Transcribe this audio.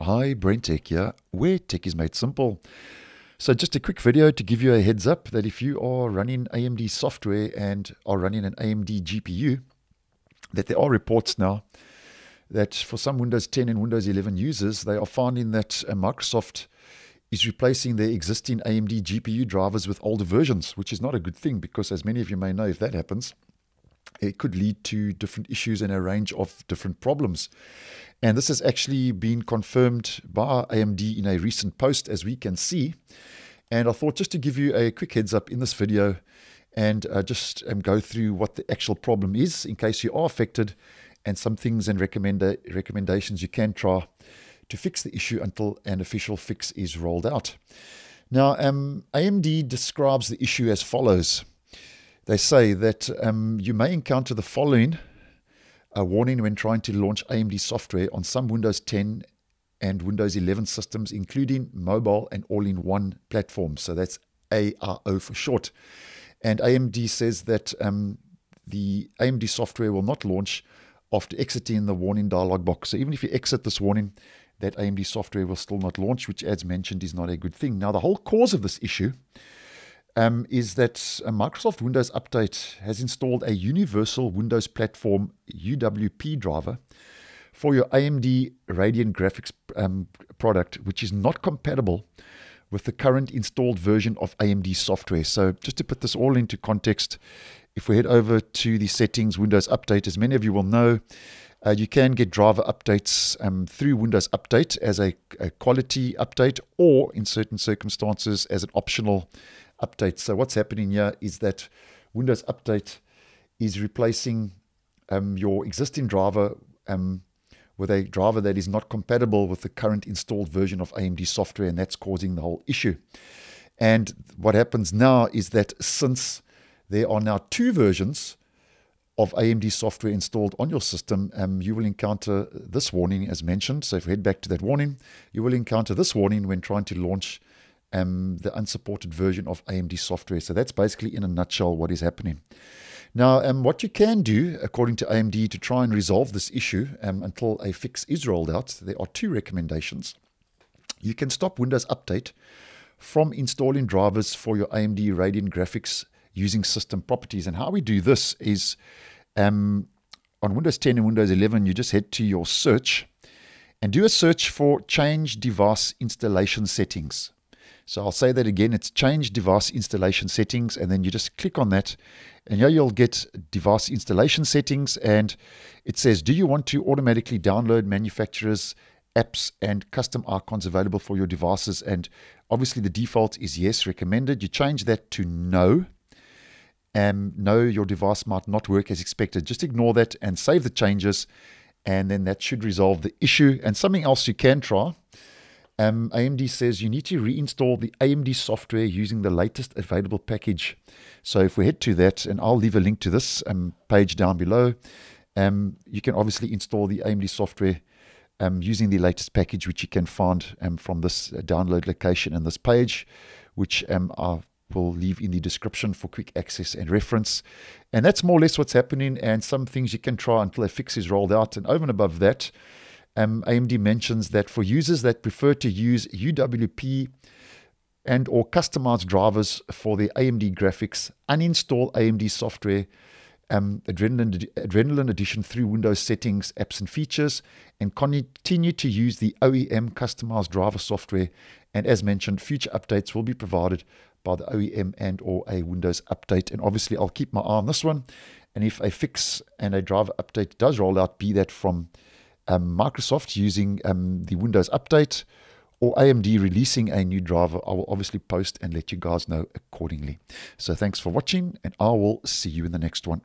Hi, BrenTech here, where tech is made simple. So, just a quick video to give you a heads up that if you are running AMD software and are running an AMD GPU, that there are reports now that for some Windows 10 and Windows 11 users, they are finding that uh, Microsoft is replacing their existing AMD GPU drivers with older versions, which is not a good thing because, as many of you may know, if that happens, it could lead to different issues and a range of different problems. And this has actually been confirmed by AMD in a recent post, as we can see. And I thought just to give you a quick heads up in this video and uh, just um, go through what the actual problem is in case you are affected and some things and recommend recommendations you can try to fix the issue until an official fix is rolled out. Now, um, AMD describes the issue as follows they say that um, you may encounter the following a warning when trying to launch AMD software on some Windows 10 and Windows 11 systems, including mobile and all in one platforms. So that's AIO for short. And AMD says that um, the AMD software will not launch after exiting the warning dialog box. So even if you exit this warning, that AMD software will still not launch, which, as mentioned, is not a good thing. Now, the whole cause of this issue um, is that a Microsoft Windows Update has installed a Universal Windows Platform UWP driver for your AMD Radeon graphics um, product, which is not compatible with the current installed version of AMD software. So, just to put this all into context, if we head over to the settings Windows Update, as many of you will know, uh, you can get driver updates um, through Windows Update as a, a, quality update or, in certain circumstances, as an optional update. So what's happening here is that Windows Update is replacing um, your existing driver um, with a driver that is not compatible with the current installed version of AMD software, and that's causing the whole issue. And what happens now is that since there are now two versions of AMD software installed on your system, um, you will encounter this warning as mentioned. So if we head back to that warning, you will encounter this warning when trying to launch um, the unsupported version of AMD software. So that's basically, in a nutshell, what is happening. Now, um, what you can do, according to AMD, to try and resolve this issue um, until a fix is rolled out, there are two recommendations. You can stop Windows Update from installing drivers for your AMD Radeon graphics using system properties. And how we do this is um, on Windows 10 and Windows 11, you just head to your search and do a search for change device installation settings. So I'll say that again. It's change device installation settings, and then you just click on that, and here you'll get device installation settings, and it says, do you want to automatically download manufacturers' apps and custom icons available for your devices? And obviously the default is yes, recommended. You change that to no. And no, your device might not work as expected. Just ignore that and save the changes, and then that should resolve the issue. And something else you can try um, AMD says you need to reinstall the AMD software using the latest available package. So if we head to that, and I'll leave a link to this um, page down below, um, you can obviously install the AMD software um, using the latest package, which you can find um, from this uh, download location in this page, which um, I will leave in the description for quick access and reference. And that's more or less what's happening, and some things you can try until a fix is rolled out. And over and above that, um, AMD mentions that for users that prefer to use UWP and or customized drivers for their AMD graphics, uninstall AMD software, um, Adrenalin, Adrenalin Edition through Windows settings, apps and features, and continue to use the OEM customized driver software. And as mentioned, future updates will be provided by the OEM and or a Windows update. And obviously, I'll keep my eye on this one. And if a fix and a driver update does roll out, be that from um, Microsoft using um, the Windows Update or AMD releasing a new driver, I will obviously post and let you guys know accordingly. So thanks for watching, and I will see you in the next one.